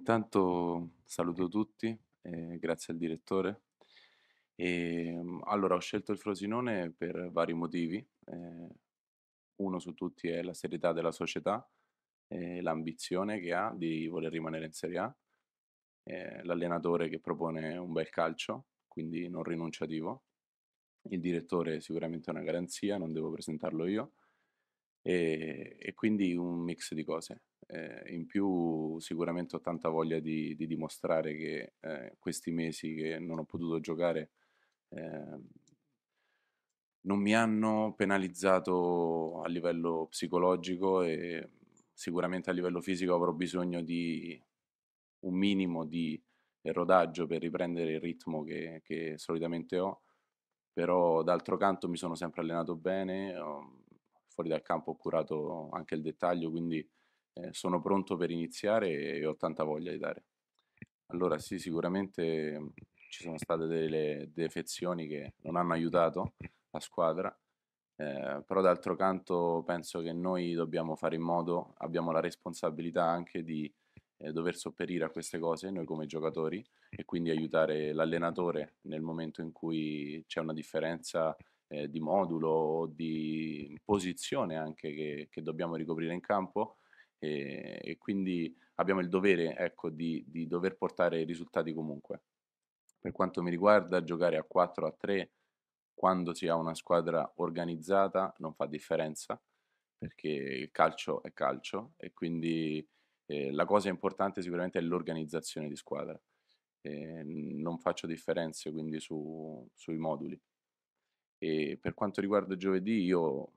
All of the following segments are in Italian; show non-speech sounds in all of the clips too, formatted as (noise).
intanto saluto tutti, eh, grazie al direttore. E, mm, allora, ho scelto il Frosinone per vari motivi. eh, uno su tutti è la serietà della società, e l'ambizione che ha di voler rimanere in Serie A, eh, l'allenatore che propone un bel calcio, quindi non rinunciativo, il direttore è sicuramente una garanzia, non devo presentarlo io, e, e quindi un mix di cose. Eh, in più sicuramente ho tanta voglia di, di dimostrare che eh, questi mesi che non ho potuto giocare eh, non mi hanno penalizzato a livello psicologico e sicuramente a livello fisico avrò bisogno di un minimo di rodaggio per riprendere il ritmo che, che solitamente ho, però d'altro canto mi sono sempre allenato bene, fuori dal campo ho curato anche il dettaglio, quindi eh, sono pronto per iniziare e ho tanta voglia di dare. Allora sì, sicuramente mm, ci sono state delle defezioni che non hanno aiutato la squadra, eh, però d'altro canto penso che noi dobbiamo fare in modo, abbiamo la responsabilità anche di eh, dover sopperire a queste cose, noi come giocatori, e quindi aiutare l'allenatore nel momento in cui c'è una differenza eh, di modulo o di posizione anche che, che dobbiamo ricoprire in campo e, e quindi abbiamo il dovere ecco, di, di, dover portare risultati comunque. Per quanto mi riguarda, giocare a 4 a 3 quando si ha una squadra organizzata non fa differenza perché il calcio è calcio e quindi eh, la cosa importante sicuramente è l'organizzazione di squadra. Eh, non faccio differenze quindi su, sui moduli. E per quanto riguarda giovedì, io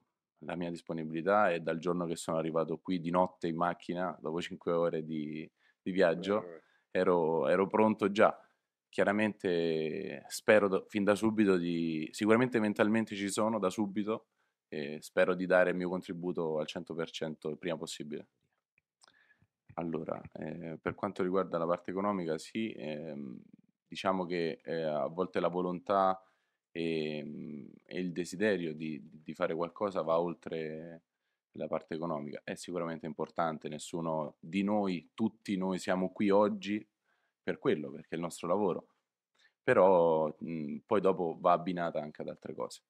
la mia disponibilità è dal giorno che sono arrivato qui di notte in macchina, dopo 5 ore di, di viaggio, ero, ero, pronto già. Chiaramente spero do, fin da subito di... Sicuramente mentalmente ci sono da subito e spero di dare il mio contributo al 100% il prima possibile. Allora, eh, per quanto riguarda la parte economica, sì, ehm, diciamo che eh, a volte la volontà e, ehm, e il desiderio di, di, fare qualcosa va oltre la parte economica. È sicuramente importante, nessuno di noi, tutti noi siamo qui oggi per quello, perché è il nostro lavoro, però mh, poi dopo va abbinata anche ad altre cose.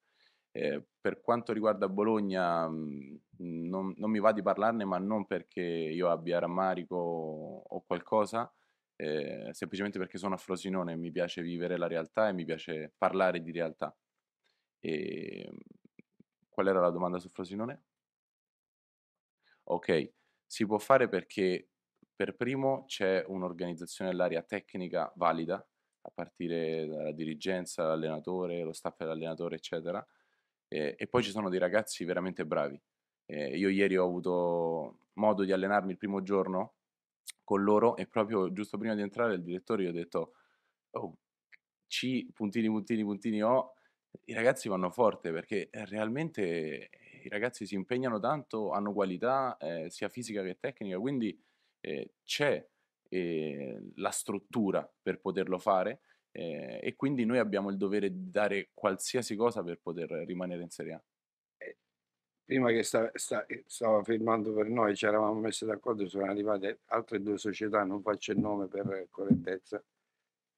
Eh, per quanto riguarda Bologna, mh, non, non, mi va di parlarne, ma non perché io abbia rammarico o qualcosa, eh, semplicemente perché sono a Frosinone e mi piace vivere la realtà e mi piace parlare di realtà. E... Qual era la domanda su Frosinone? Ok, si può fare perché per primo c'è un'organizzazione dell'area tecnica valida, a partire dalla dirigenza, l'allenatore, lo staff dell'allenatore, eccetera, e, e poi ci sono dei ragazzi veramente bravi. Eh, io ieri ho avuto modo di allenarmi il primo giorno con loro e proprio giusto prima di entrare il direttore gli ho detto oh, C, puntini, puntini, puntini O, i ragazzi vanno forte perché eh, realmente i ragazzi si impegnano tanto, hanno qualità eh, sia fisica che tecnica, quindi eh, c'è eh, la struttura per poterlo fare eh, e quindi noi abbiamo il dovere di dare qualsiasi cosa per poter rimanere in Serie A prima che sta, sta, stava firmando per noi ci eravamo messi d'accordo, sono arrivate altre due società, non faccio il nome per correttezza,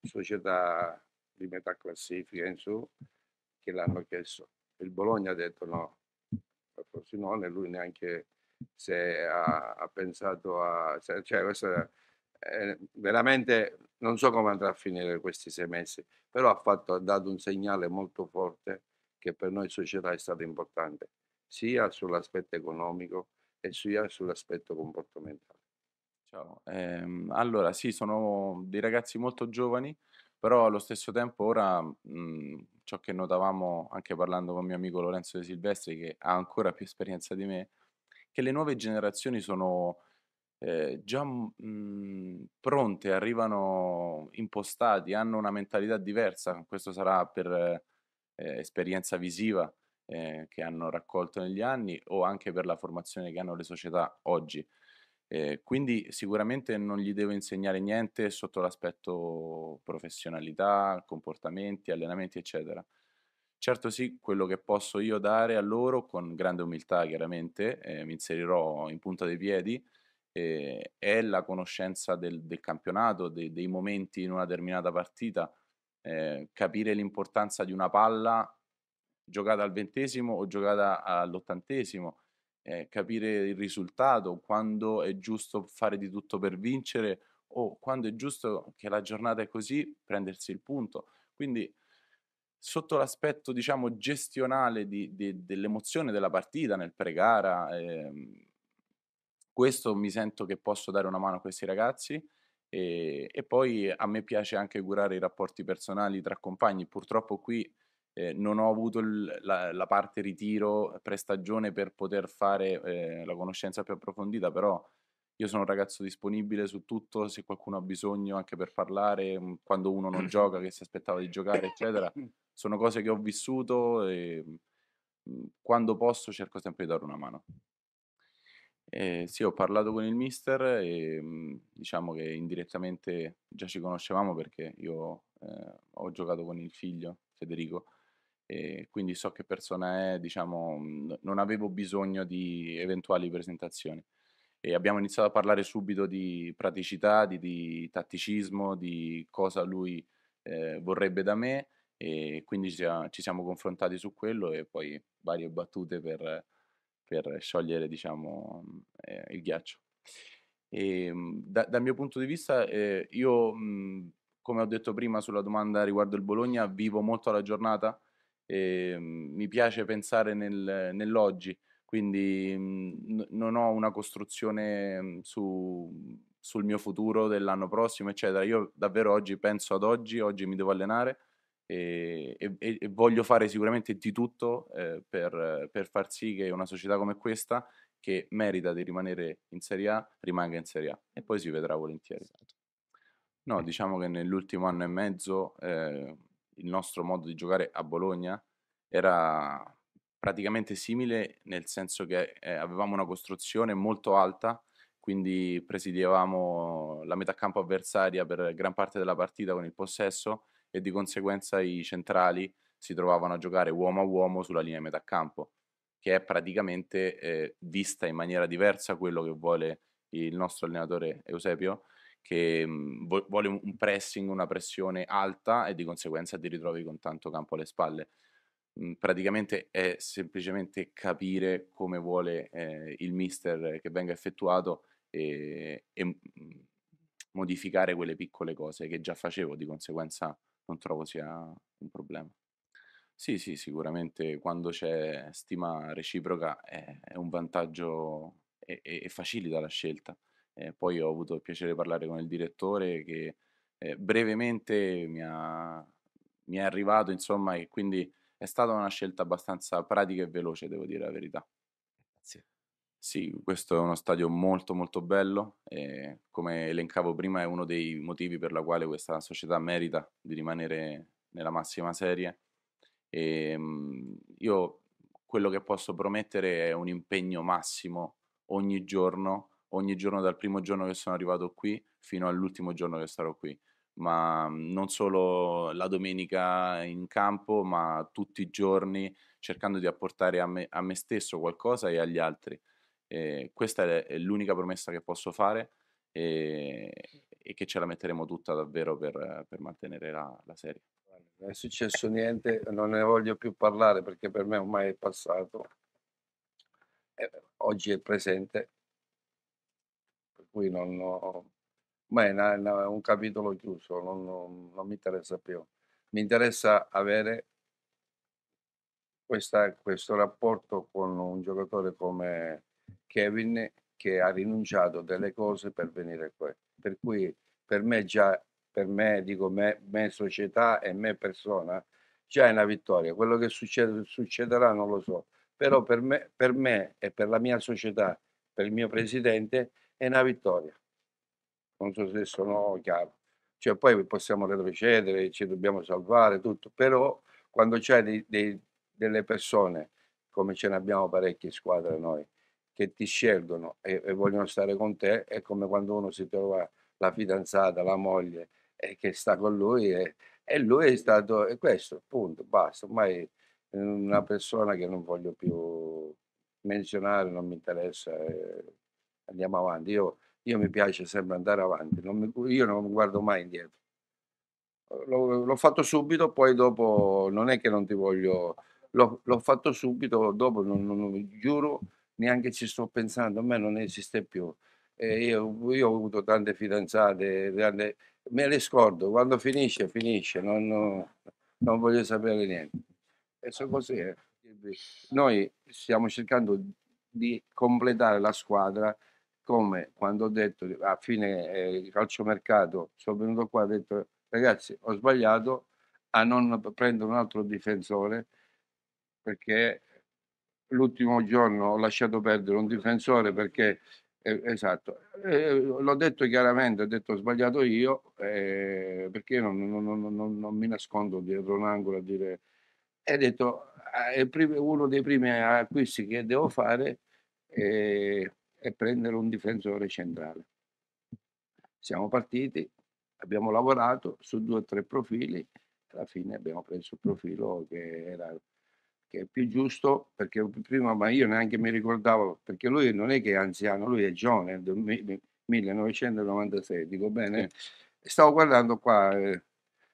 società di metà classifica in su, che l'hanno chiesto. Il Bologna ha detto no, a Frosinone, lui neanche se ha, ha pensato a... Cioè, questo è, è, veramente non so come andrà a finire questi sei mesi, però ha, fatto, ha dato un segnale molto forte che per noi società è stato importante sia sull'aspetto economico e sia sull'aspetto comportamentale. Ciao, ehm, allora sì, sono dei ragazzi molto giovani, però allo stesso tempo ora mh, mhmm, ciò che notavamo anche parlando con mio amico Lorenzo De Silvestri, che ha ancora più esperienza di me, che le nuove generazioni sono eh, già mh, mhmm, pronte, arrivano impostati, hanno una mentalità diversa, questo sarà per eh, esperienza visiva eh, che hanno raccolto negli anni o anche per la formazione che hanno le società oggi. Eh, quindi sicuramente non gli devo insegnare niente sotto l'aspetto professionalità, comportamenti, allenamenti, eccetera. Certo sì, quello che posso io dare a loro, con grande umiltà chiaramente, eh, mi inserirò in punta dei piedi eh, è la conoscenza del, del campionato, de, dei momenti in una determinata partita, eh, capire l'importanza di una palla giocata al ventesimo o giocata all'ottantesimo, eh, capire il risultato, quando è giusto fare di tutto per vincere o quando è giusto che la giornata è così, prendersi il punto. Quindi sotto l'aspetto diciamo gestionale di, di, dell'emozione della partita nel pre-gara, ehm, questo mi sento che posso dare una mano a questi ragazzi e, e, poi a me piace anche curare i rapporti personali tra compagni. Purtroppo qui eh, non ho avuto il, la, la, parte ritiro prestagione per poter fare eh, la conoscenza più approfondita, però io sono un ragazzo disponibile su tutto, se qualcuno ha bisogno anche per parlare, mm, quando uno non (clears throat) gioca, che si aspettava di giocare, eccetera. (clears throat) Sono cose che ho vissuto e mm, quando posso cerco sempre di dare una mano. Eh, sì, ho parlato con il mister e mm, diciamo che indirettamente già ci conoscevamo perché io eh, ho giocato con il figlio Federico e quindi so che persona è, diciamo, non avevo bisogno di eventuali presentazioni e abbiamo iniziato a parlare subito di praticità, di, di tatticismo, di cosa lui eh, vorrebbe da me e quindi ci, ci, siamo confrontati su quello e poi varie battute per, per sciogliere diciamo, eh, il ghiaccio. E, ehm, da, dal mio punto di vista eh, io, mh, come ho detto prima sulla domanda riguardo il Bologna, vivo molto la giornata e mh, mi piace pensare nel, nell'oggi quindi mh, non ho una costruzione su, sul mio futuro dell'anno prossimo, eccetera. Io davvero oggi penso ad oggi, oggi mi devo allenare e, e, e voglio fare sicuramente di tutto eh, per, per, far sì che una società come questa, che merita di rimanere in Serie A, rimanga in Serie A e poi si vedrà volentieri. Esatto. No, diciamo che nell'ultimo anno e mezzo eh, il nostro modo di giocare a Bologna era praticamente simile, nel senso che eh, avevamo una costruzione molto alta, quindi presidiavamo la metà campo avversaria per gran parte della partita con il possesso e di conseguenza i centrali si trovavano a giocare uomo a uomo sulla linea metà campo, che è praticamente eh, vista in maniera diversa quello che vuole il nostro allenatore Eusebio, che mh, mm, vuole un pressing, una pressione alta e di conseguenza ti ritrovi con tanto campo alle spalle. Mhmm, praticamente è semplicemente capire come vuole eh, il mister che venga effettuato e, e mhmm, modificare quelle piccole cose che già facevo, di conseguenza non trovo sia un problema. Sì, sì, sicuramente quando c'è stima reciproca è, è un vantaggio e, facilita la scelta. Eh, poi ho avuto il piacere di parlare con il direttore che eh, brevemente mi, ha, mi è arrivato, insomma, e quindi è stata una scelta abbastanza pratica e veloce, devo dire la verità. Grazie. Sì, questo è uno stadio molto molto bello e come elencavo prima è uno dei motivi per la quale questa società merita di rimanere nella massima serie. E, ehm, io quello che posso promettere è un impegno massimo ogni giorno, ogni giorno dal primo giorno che sono arrivato qui fino all'ultimo giorno che sarò qui ma mhmm, non solo la domenica in campo, ma tutti i giorni cercando di apportare a me, a me stesso qualcosa e agli altri. E questa è, l'unica promessa che posso fare e, e, che ce la metteremo tutta davvero per, per mantenere la, la serie. Non è successo niente, non ne voglio più parlare perché per me ormai è passato. Eh, oggi è presente, cui non ho, ma è una- una- un capitolo chiuso, non, non- non mi interessa più. Mi interessa avere questa- questo rapporto con un giocatore come Kevin che ha rinunciato delle cose per venire qui. Per cui per me già, per me, dico me, me società e me persona, già è una vittoria. Quello che succede, succederà non lo so, però per me, per me e per la mia società, per il mio presidente, è una vittoria non so se sono chiaro. Cioè poi possiamo retrocedere, ci dobbiamo salvare, tutto, però quando c'è dei, dei, delle persone, come ce ne abbiamo parecchie squadre noi, che ti scelgono e, e, vogliono stare con te, è come quando uno si trova la fidanzata, la moglie, e che sta con lui e, e lui è stato, e questo, punto, basta, ormai una persona che non voglio più menzionare, non mi interessa. Eh, andiamo avanti. Io, io mi piace sempre andare avanti, non mi, io non guardo mai indietro. L'ho, fatto subito, poi dopo non è che non ti voglio, l'ho, fatto subito, dopo non, non, non, giuro neanche ci sto pensando, a me non esiste più. Io, io, ho avuto tante fidanzate, tante, me le scordo, quando finisce, finisce, non, non voglio sapere niente. E so così. Eh. Noi stiamo cercando di completare la squadra come quando ho detto a fine eh, calciomercato, sono venuto qua e ho detto ragazzi ho sbagliato a non prendere un altro difensore perché l'ultimo giorno ho lasciato perdere un difensore perché eh, esatto, eh, l'ho detto chiaramente, ho detto ho sbagliato io eh, perché non, non, non, non, mi nascondo dietro un angolo a dire e detto è uno dei primi acquisti che devo fare è prendere un difensore centrale. Siamo partiti, abbiamo lavorato su due o tre profili, alla fine abbiamo preso il profilo che era che è più giusto perché prima ma io neanche mi ricordavo perché lui non è che è anziano lui è giovane 1996 dico bene? Stavo guardando qua eh,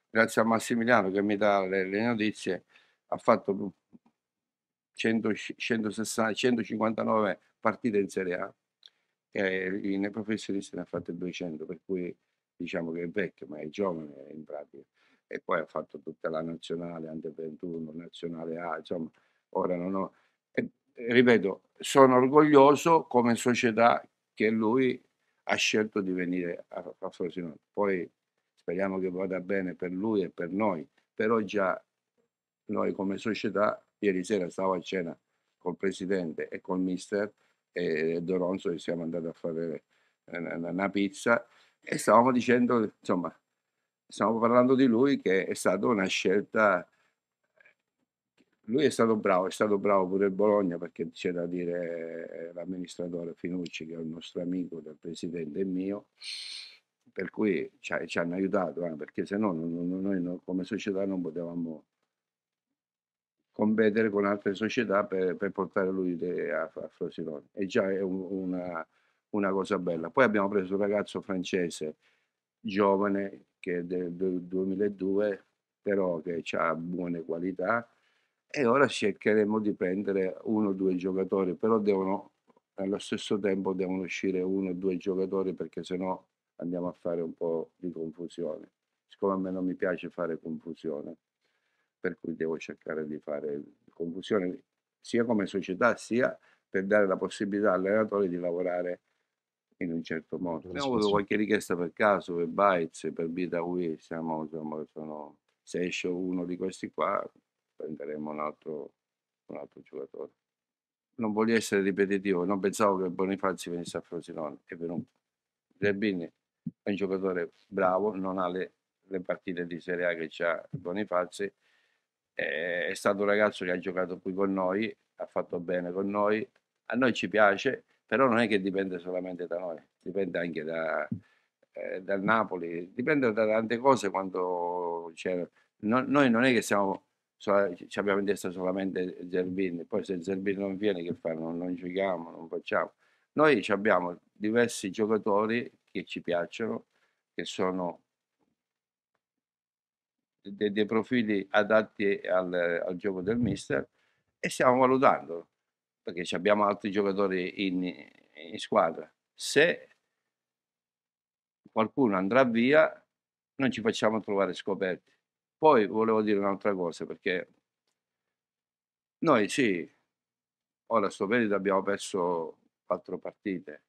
grazie a Massimiliano che mi dà le, le notizie ha fatto 100, 160, 159 partite in Serie A e nei professionisti ne ha fatte 200 per cui diciamo che è vecchio ma è giovane in pratica e poi ha fatto tutta la nazionale, Ante 21, nazionale A, insomma, ora non ho... E, ripeto, sono orgoglioso come società che lui ha scelto di venire a, a Frosinone. Poi speriamo che vada bene per lui e per noi, però già noi come società, ieri sera stavo a cena col presidente e col mister e Doronzo e siamo andati a fare una, una pizza e stavamo dicendo, insomma, stiamo parlando di lui che è stata una scelta lui è stato bravo, è stato bravo pure il Bologna perché c'è da dire eh, l'amministratore Finucci che è un nostro amico del presidente mio, per cui ci, ci hanno aiutato, eh, perché se no noi come società non potevamo competere con altre società per, per portare lui a, a Frosinone e già è un, una, una cosa bella. Poi abbiamo preso un ragazzo francese giovane che è del, del 2002, però che ha buone qualità e ora cercheremo di prendere uno o due giocatori, però devono allo stesso tempo devono uscire uno o due giocatori perché sennò andiamo a fare un po' di confusione. Siccome a me non mi piace fare confusione, per cui devo cercare di fare confusione sia come società sia per dare la possibilità all'allenatore di lavorare in un certo modo. Abbiamo avuto qualche richiesta per caso, per Bytes, per Bita Wii, siamo, insomma, sono, se esce uno di questi qua prenderemo un altro, un altro giocatore. Non voglio essere ripetitivo, non pensavo che Bonifazzi venisse a Frosinone, è venuto. Zerbini è un giocatore bravo, non ha le, le partite di Serie A che c'ha Bonifazzi, è, stato un ragazzo che ha giocato qui con noi, ha fatto bene con noi, a noi ci piace, però non è che dipende solamente da noi, dipende anche da, eh, dal Napoli, dipende da tante cose quando c'è. No, noi non è che siamo, ci abbiamo in testa solamente Zerbini, poi se Zerbini non viene che fa? Non, non giochiamo, non facciamo. Noi abbiamo diversi giocatori che ci piacciono, che sono dei, dei profili adatti al, al gioco del mister e stiamo valutando perché abbiamo altri giocatori in, in squadra. Se qualcuno andrà via, non ci facciamo trovare scoperti. Poi volevo dire un'altra cosa, perché noi sì, ora sto periodo abbiamo perso quattro partite,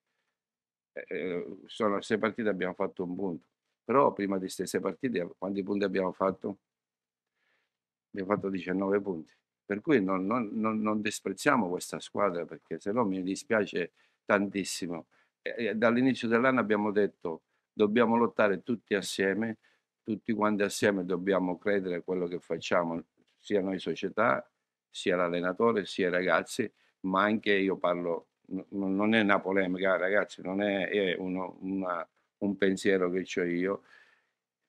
eh, sono sei partite abbiamo fatto un punto, però prima di queste sei partite quanti punti abbiamo fatto? Abbiamo fatto 19 punti. Per cui non, non, non, non disprezziamo questa squadra perché se no mi dispiace tantissimo. E dall'inizio dell'anno abbiamo detto dobbiamo lottare tutti assieme, tutti quanti assieme dobbiamo credere a quello che facciamo, sia noi società, sia l'allenatore, sia i ragazzi, ma anche io parlo, non è una polemica ragazzi, non è, è uno, una, un pensiero che ho io.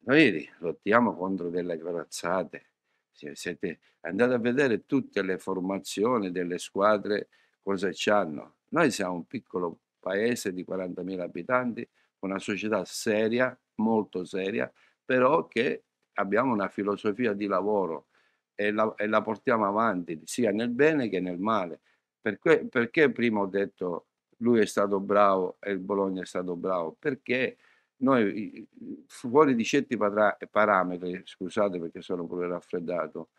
Noi lottiamo contro delle corazzate, siete andate a vedere tutte le formazioni delle squadre cosa c'hanno. Noi siamo un piccolo paese di 40.000 abitanti, una società seria, molto seria, però che abbiamo una filosofia di lavoro e la, e la portiamo avanti sia nel bene che nel male. Perché, perché prima ho detto lui è stato bravo e il Bologna è stato bravo? Perché noi fuori di certi parametri, scusate perché sono pure raffreddato,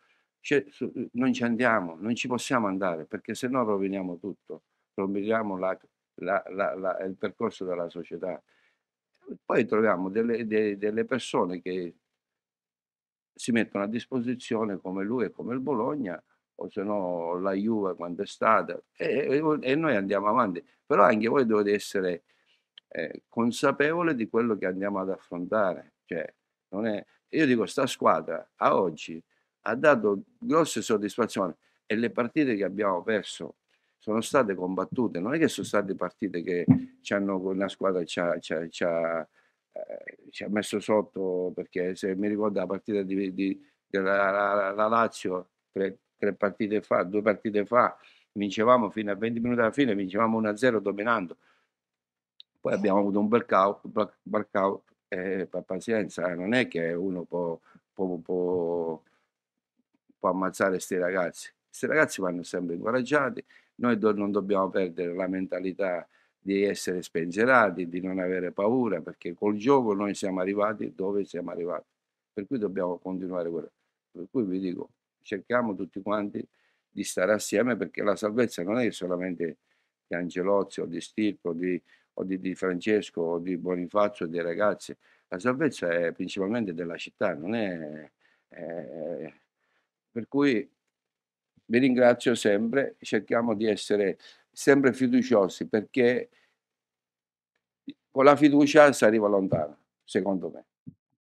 non ci andiamo, non ci possiamo andare perché se no roviniamo tutto, roviniamo la, la, la, il percorso della società. Poi troviamo delle, de, delle persone che si mettono a disposizione come lui e come il Bologna o se no la Juve quando è stata e, e, noi andiamo avanti. Però anche voi dovete essere eh, consapevoli di quello che andiamo ad affrontare. Cioè, è, io dico sta squadra a oggi ha dato grosse soddisfazioni e le partite che abbiamo perso sono state combattute. Non è che sono state partite che ci hanno una squadra ci ha, ci ha, ci ha eh, ci ha messo sotto perché se mi ricordo la partita di, di, della la, la Lazio tre, tre, partite fa, due partite fa, vincevamo fino a 20 minuti alla fine, vincevamo 1-0 dominando. Poi abbiamo avuto un blackout, blackout eh, pazienza, eh, non è che uno può, può, può, può ammazzare questi ragazzi. Questi ragazzi vanno sempre incoraggiati, noi do, non dobbiamo perdere la mentalità di essere spensierati, di non avere paura, perché col gioco noi siamo arrivati dove siamo arrivati. Per cui dobbiamo continuare quello. Per cui vi dico, cerchiamo tutti quanti di stare assieme perché la salvezza non è solamente di Angelozzi o di Stirco o di, o di, di Francesco o di Bonifacio o dei ragazzi. La salvezza è principalmente della città, non è... è per cui vi ringrazio sempre, cerchiamo di essere sempre fiduciosi perché con la fiducia si arriva lontano, secondo me.